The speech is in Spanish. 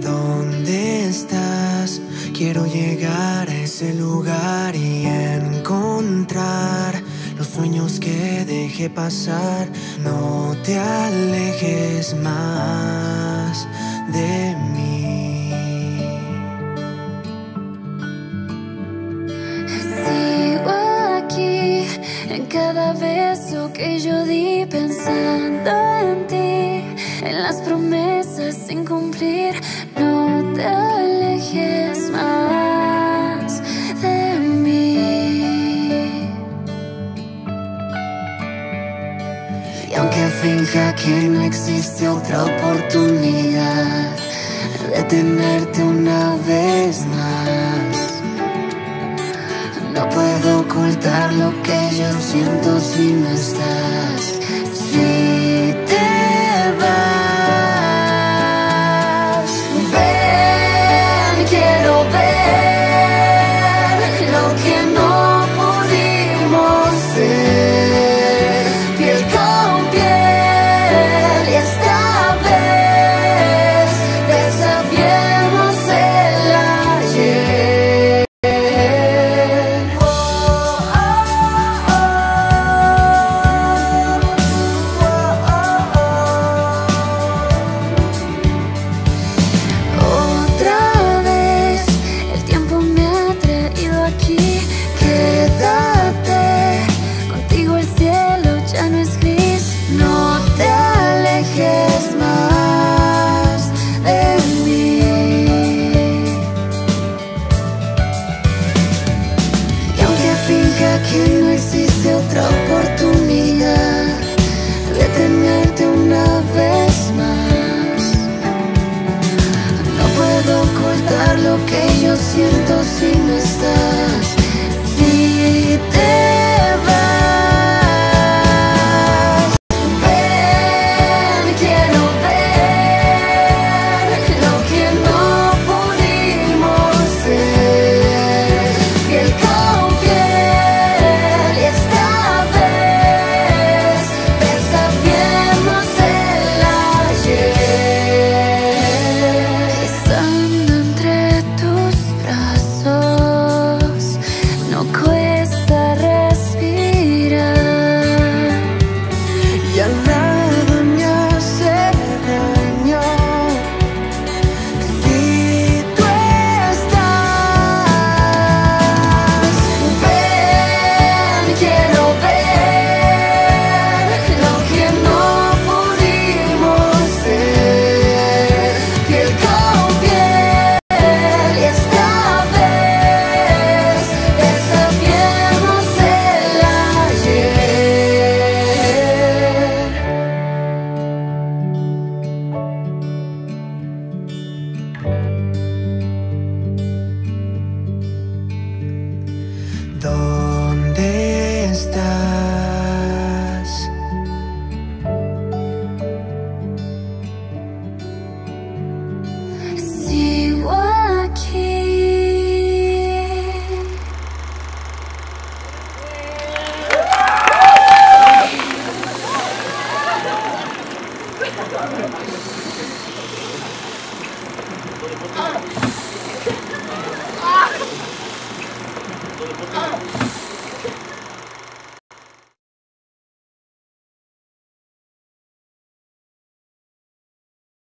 ¿Dónde estás? Quiero llegar a ese lugar y encontrar sueños que dejé pasar. No te alejes más de mí. Sigo aquí en cada beso que yo di pensando en ti, en las promesas sin cumplir. No te alejes que no existe otra oportunidad de tenerte una vez más, no puedo ocultar lo que yo siento si no estás. Si finja que no existe otra oportunidad de tenerte una vez más, no puedo ocultar lo que yo siento si no Ah!